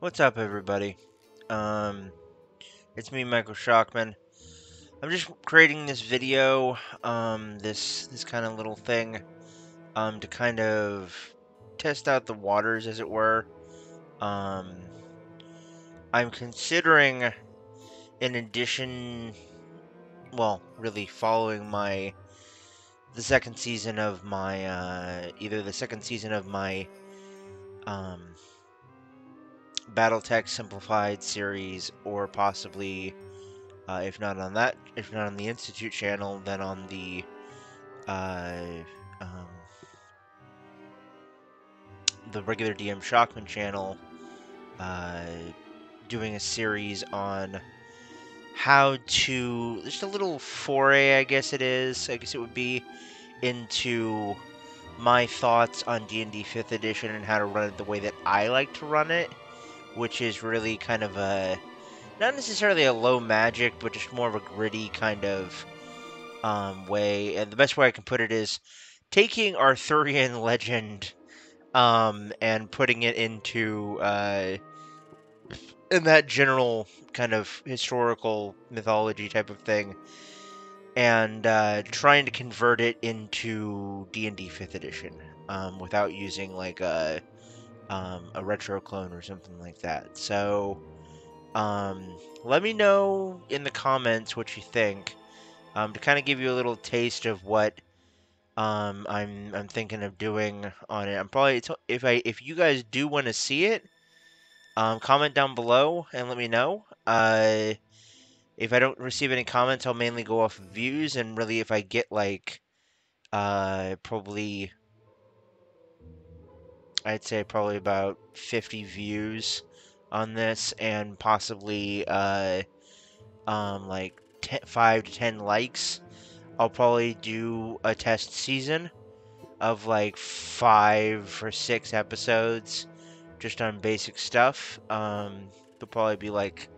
What's up, everybody? Um, it's me, Michael Shockman. I'm just creating this video, um, this this kind of little thing, um, to kind of test out the waters, as it were. Um, I'm considering, in addition, well, really following my the second season of my uh, either the second season of my um, BattleTech Simplified series, or possibly, uh, if not on that, if not on the Institute channel, then on the uh, um, the regular DM Shockman channel, uh, doing a series on how to just a little foray, I guess it is. I guess it would be into my thoughts on D&D 5th edition and how to run it the way that I like to run it which is really kind of a not necessarily a low magic, but just more of a gritty kind of um, way. And the best way I can put it is taking Arthurian legend um, and putting it into uh, in that general kind of historical mythology type of thing, and uh, trying to convert it into D and D Fifth Edition um, without using like a um, a retro clone or something like that. So, um, let me know in the comments what you think. Um, to kind of give you a little taste of what um, I'm I'm thinking of doing on it. I'm probably if I if you guys do want to see it, um, comment down below and let me know. Uh, if I don't receive any comments, I'll mainly go off of views, and really, if I get like uh, probably I'd say probably about 50 views on this and possibly uh, um, like 5 to 10 likes. I'll probably do a test season of like 5 or 6 episodes just on basic stuff. Um, they'll probably be like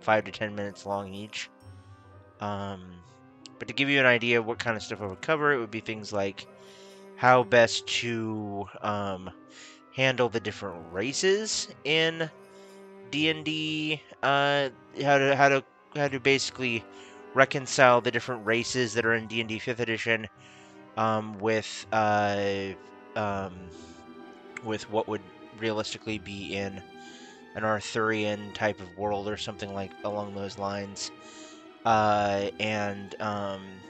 5 to 10 minutes long each. Um, but to give you an idea of what kind of stuff I would cover, it would be things like how best to um, handle the different races in D&D, uh, how to how to how to basically reconcile the different races that are in D&D 5th edition um, with uh, um, with what would realistically be in an Arthurian type of world or something like along those lines, uh, and um,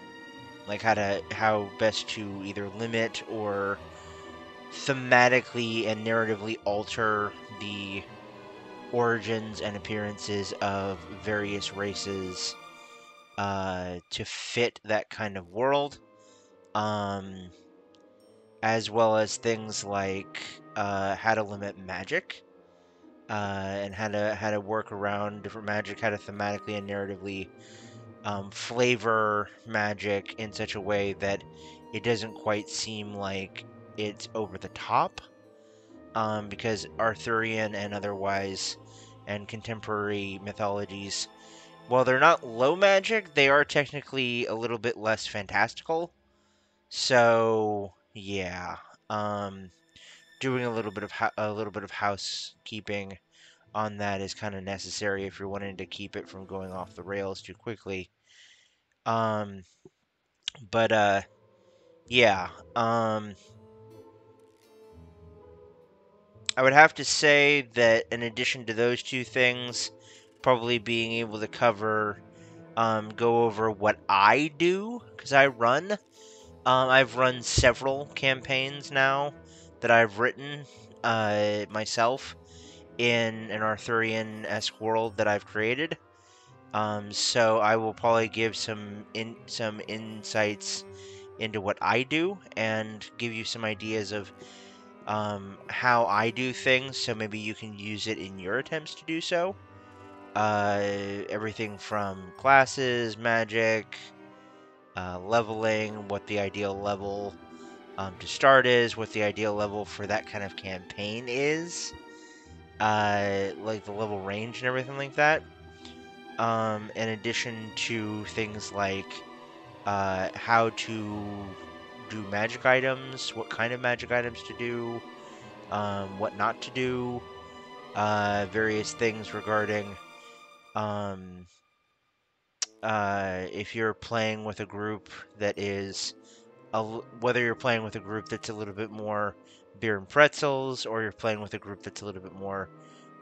like how to how best to either limit or thematically and narratively alter the origins and appearances of various races uh, to fit that kind of world. Um, as well as things like uh, how to limit magic uh, and how to how to work around different magic, how to thematically and narratively um, flavor magic in such a way that it doesn't quite seem like it's over the top. Um, because Arthurian and otherwise and contemporary mythologies, while they're not low magic, they are technically a little bit less fantastical. So yeah, um, doing a little bit of a little bit of housekeeping on that is kind of necessary if you're wanting to keep it from going off the rails too quickly. Um, but uh, yeah, um, I would have to say that in addition to those two things, probably being able to cover, um, go over what I do because I run. Um, I've run several campaigns now that I've written uh, myself in an Arthurian-esque world that I've created. Um, so I will probably give some in some insights into what I do and give you some ideas of um, how I do things, so maybe you can use it in your attempts to do so. Uh, everything from classes, magic, uh, leveling, what the ideal level um, to start is, what the ideal level for that kind of campaign is, uh, like the level range and everything like that. Um, in addition to things like uh, how to do magic items, what kind of magic items to do, um, what not to do, uh, various things regarding um, uh, if you're playing with a group that is a, whether you're playing with a group that's a little bit more beer and pretzels, or you're playing with a group that's a little bit more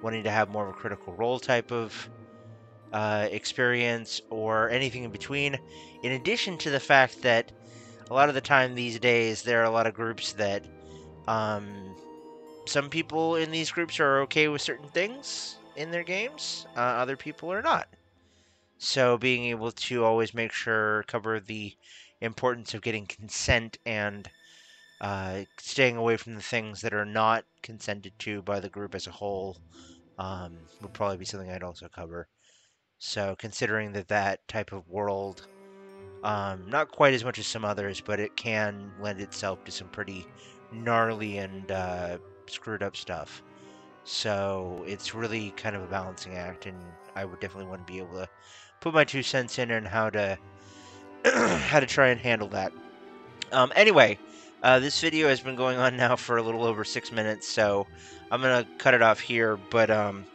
wanting to have more of a critical role type of uh, experience, or anything in between. In addition to the fact that a lot of the time these days there are a lot of groups that um, some people in these groups are okay with certain things in their games, uh, other people are not. So being able to always make sure cover the importance of getting consent and uh, staying away from the things that are not consented to by the group as a whole um, would probably be something I'd also cover. So considering that that type of world, um, not quite as much as some others, but it can lend itself to some pretty gnarly and uh, screwed up stuff. So it's really kind of a balancing act, and I would definitely want to be able to put my two cents in on how to how to try and handle that. Um, anyway, uh, this video has been going on now for a little over six minutes, so I'm gonna cut it off here. But um,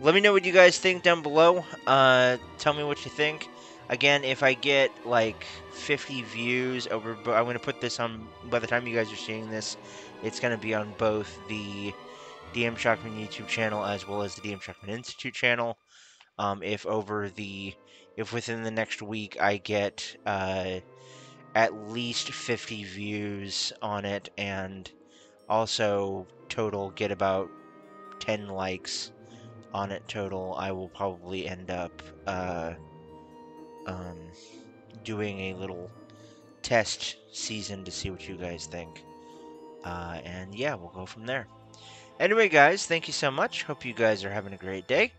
let me know what you guys think down below. Uh, tell me what you think. Again, if I get like 50 views over, I'm gonna put this on. By the time you guys are seeing this, it's gonna be on both the DM Shockman YouTube channel as well as the DM Shockman Institute channel. Um, if over the, if within the next week I get uh, at least 50 views on it and also total get about 10 likes on it total, I will probably end up uh, um, doing a little test season to see what you guys think. Uh, and yeah, we'll go from there. Anyway, guys, thank you so much. Hope you guys are having a great day.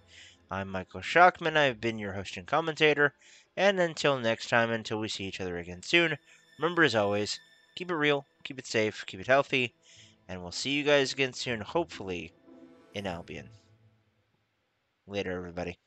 I'm Michael Shockman. I've been your host and commentator. And until next time, until we see each other again soon, remember as always, keep it real, keep it safe, keep it healthy, and we'll see you guys again soon, hopefully, in Albion. Later, everybody.